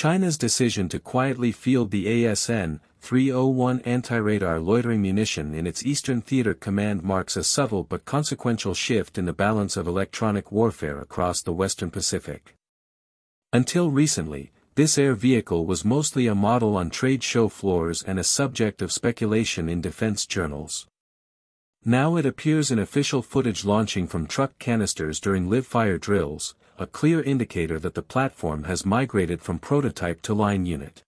China's decision to quietly field the ASN 301 anti-radar loitering munition in its Eastern Theater Command marks a subtle but consequential shift in the balance of electronic warfare across the Western Pacific. Until recently, this air vehicle was mostly a model on trade show floors and a subject of speculation in defense journals. Now it appears in official footage launching from truck canisters during live-fire drills, a clear indicator that the platform has migrated from prototype to line unit.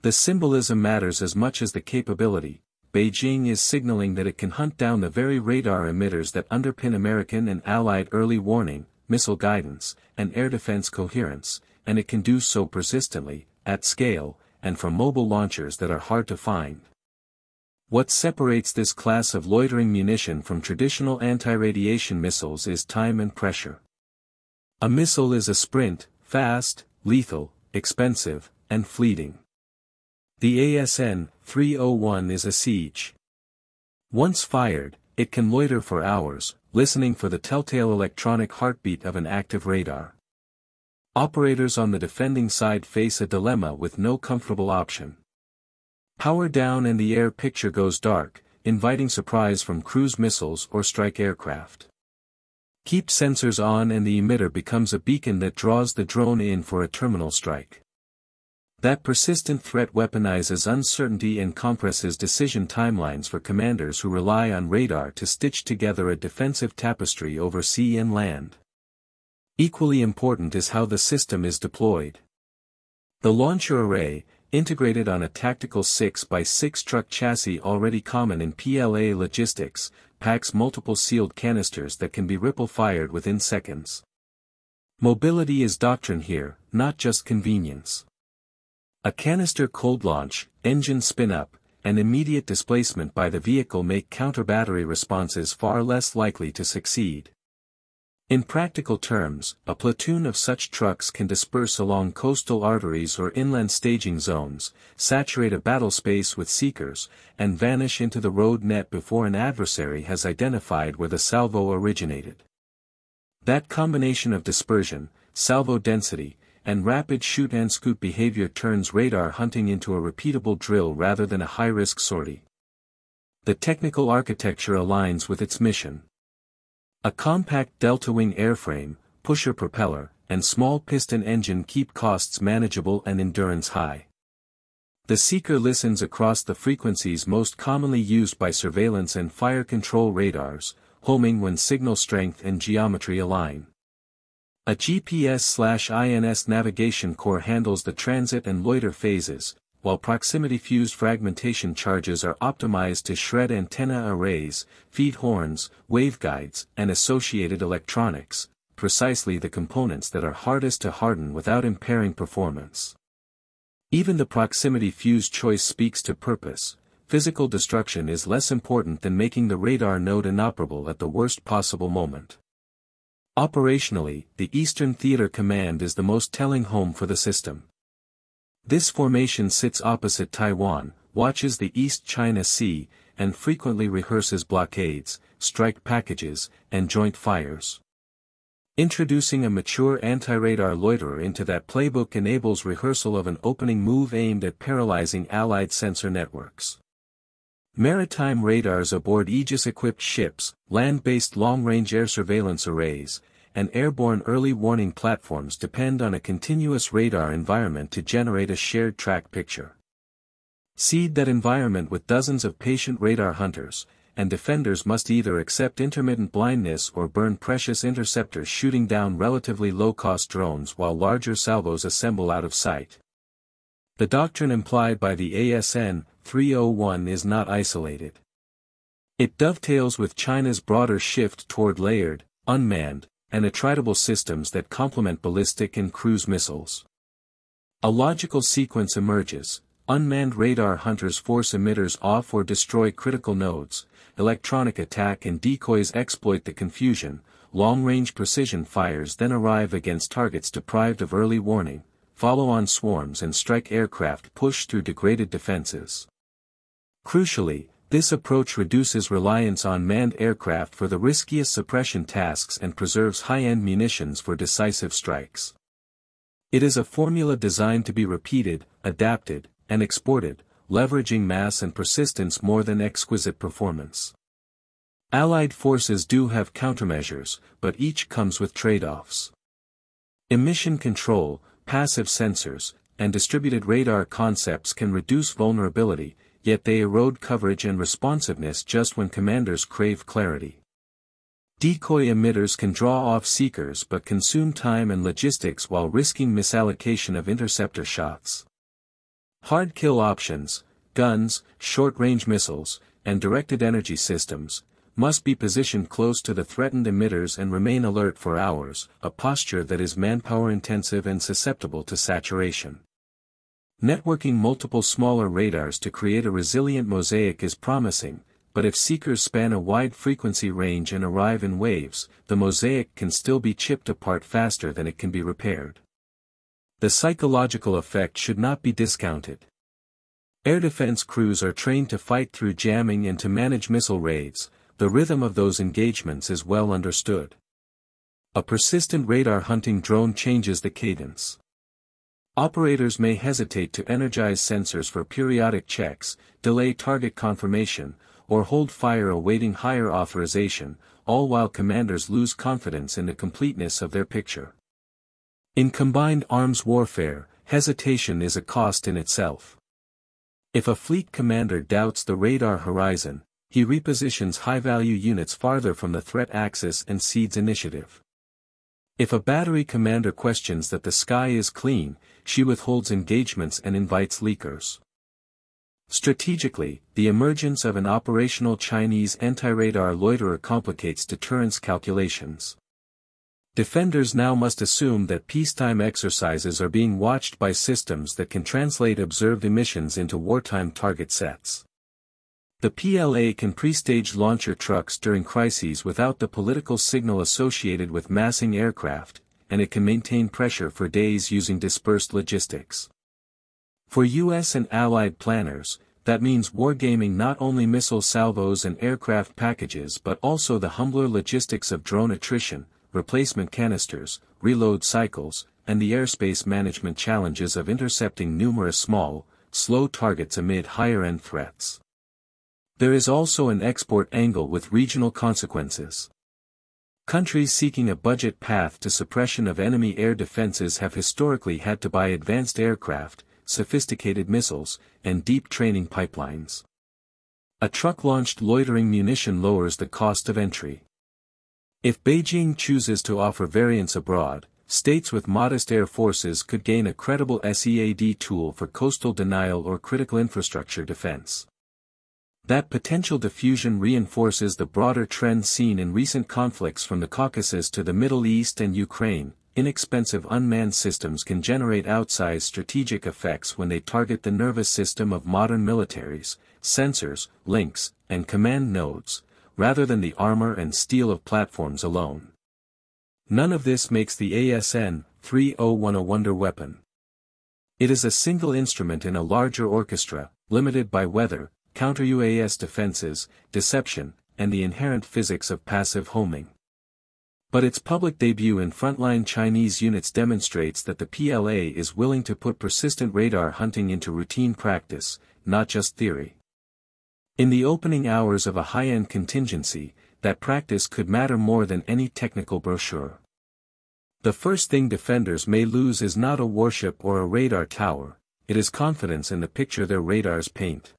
The symbolism matters as much as the capability, Beijing is signaling that it can hunt down the very radar emitters that underpin American and Allied early warning, missile guidance, and air defense coherence, and it can do so persistently, at scale, and from mobile launchers that are hard to find. What separates this class of loitering munition from traditional anti-radiation missiles is time and pressure. A missile is a sprint, fast, lethal, expensive, and fleeting. The ASN 301 is a siege. Once fired, it can loiter for hours, listening for the telltale electronic heartbeat of an active radar. Operators on the defending side face a dilemma with no comfortable option. Power down and the air picture goes dark, inviting surprise from cruise missiles or strike aircraft. Keep sensors on and the emitter becomes a beacon that draws the drone in for a terminal strike. That persistent threat weaponizes uncertainty and compresses decision timelines for commanders who rely on radar to stitch together a defensive tapestry over sea and land. Equally important is how the system is deployed. The launcher array, integrated on a tactical 6x6 truck chassis already common in PLA logistics, packs multiple sealed canisters that can be ripple-fired within seconds. Mobility is doctrine here, not just convenience. A canister cold launch, engine spin-up, and immediate displacement by the vehicle make counter-battery responses far less likely to succeed. In practical terms, a platoon of such trucks can disperse along coastal arteries or inland staging zones, saturate a battle space with seekers, and vanish into the road net before an adversary has identified where the salvo originated. That combination of dispersion, salvo density, and rapid shoot and scoot behavior turns radar hunting into a repeatable drill rather than a high-risk sortie. The technical architecture aligns with its mission. A compact delta-wing airframe, pusher propeller, and small piston engine keep costs manageable and endurance high. The seeker listens across the frequencies most commonly used by surveillance and fire control radars, homing when signal strength and geometry align. A GPS-INS navigation core handles the transit and loiter phases, while proximity-fused fragmentation charges are optimized to shred antenna arrays, feed horns, waveguides, and associated electronics, precisely the components that are hardest to harden without impairing performance. Even the proximity-fused choice speaks to purpose, physical destruction is less important than making the radar node inoperable at the worst possible moment. Operationally, the Eastern Theater Command is the most telling home for the system. This formation sits opposite Taiwan, watches the East China Sea, and frequently rehearses blockades, strike packages, and joint fires. Introducing a mature anti-radar loiterer into that playbook enables rehearsal of an opening move aimed at paralyzing Allied sensor networks. Maritime radars aboard Aegis-equipped ships, land-based long-range air surveillance arrays, and airborne early warning platforms depend on a continuous radar environment to generate a shared track picture. Seed that environment with dozens of patient radar hunters, and defenders must either accept intermittent blindness or burn precious interceptors shooting down relatively low-cost drones while larger salvos assemble out of sight. The doctrine implied by the ASN 301 is not isolated. It dovetails with China's broader shift toward layered, unmanned, and attritable systems that complement ballistic and cruise missiles. A logical sequence emerges, unmanned radar hunters force emitters off or destroy critical nodes, electronic attack and decoys exploit the confusion, long-range precision fires then arrive against targets deprived of early warning, follow-on swarms and strike aircraft push through degraded defenses. Crucially, this approach reduces reliance on manned aircraft for the riskiest suppression tasks and preserves high-end munitions for decisive strikes. It is a formula designed to be repeated, adapted, and exported, leveraging mass and persistence more than exquisite performance. Allied forces do have countermeasures, but each comes with trade-offs. Emission control, passive sensors, and distributed radar concepts can reduce vulnerability, yet they erode coverage and responsiveness just when commanders crave clarity. Decoy emitters can draw off seekers but consume time and logistics while risking misallocation of interceptor shots. Hard kill options, guns, short-range missiles, and directed energy systems, must be positioned close to the threatened emitters and remain alert for hours, a posture that is manpower-intensive and susceptible to saturation. Networking multiple smaller radars to create a resilient mosaic is promising, but if seekers span a wide frequency range and arrive in waves, the mosaic can still be chipped apart faster than it can be repaired. The psychological effect should not be discounted. Air defense crews are trained to fight through jamming and to manage missile raids, the rhythm of those engagements is well understood. A persistent radar hunting drone changes the cadence. Operators may hesitate to energize sensors for periodic checks, delay target confirmation, or hold fire awaiting higher authorization, all while commanders lose confidence in the completeness of their picture. In combined arms warfare, hesitation is a cost in itself. If a fleet commander doubts the radar horizon, he repositions high-value units farther from the threat axis and cedes initiative. If a battery commander questions that the sky is clean, she withholds engagements and invites leakers. Strategically, the emergence of an operational Chinese anti-radar loiterer complicates deterrence calculations. Defenders now must assume that peacetime exercises are being watched by systems that can translate observed emissions into wartime target sets. The PLA can pre-stage launcher trucks during crises without the political signal associated with massing aircraft, and it can maintain pressure for days using dispersed logistics. For US and Allied planners, that means wargaming not only missile salvos and aircraft packages but also the humbler logistics of drone attrition, replacement canisters, reload cycles, and the airspace management challenges of intercepting numerous small, slow targets amid higher-end threats. There is also an export angle with regional consequences. Countries seeking a budget path to suppression of enemy air defenses have historically had to buy advanced aircraft, sophisticated missiles, and deep training pipelines. A truck-launched loitering munition lowers the cost of entry. If Beijing chooses to offer variants abroad, states with modest air forces could gain a credible SEAD tool for coastal denial or critical infrastructure defense. That potential diffusion reinforces the broader trend seen in recent conflicts from the Caucasus to the Middle East and Ukraine. Inexpensive unmanned systems can generate outsized strategic effects when they target the nervous system of modern militaries, sensors, links, and command nodes, rather than the armor and steel of platforms alone. None of this makes the ASN-301 a wonder weapon. It is a single instrument in a larger orchestra, limited by weather, counter-UAS defenses, deception, and the inherent physics of passive homing. But its public debut in frontline Chinese units demonstrates that the PLA is willing to put persistent radar hunting into routine practice, not just theory. In the opening hours of a high-end contingency, that practice could matter more than any technical brochure. The first thing defenders may lose is not a warship or a radar tower, it is confidence in the picture their radars paint.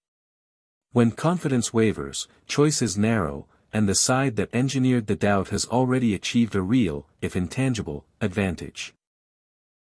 When confidence wavers, choice is narrow, and the side that engineered the doubt has already achieved a real, if intangible, advantage.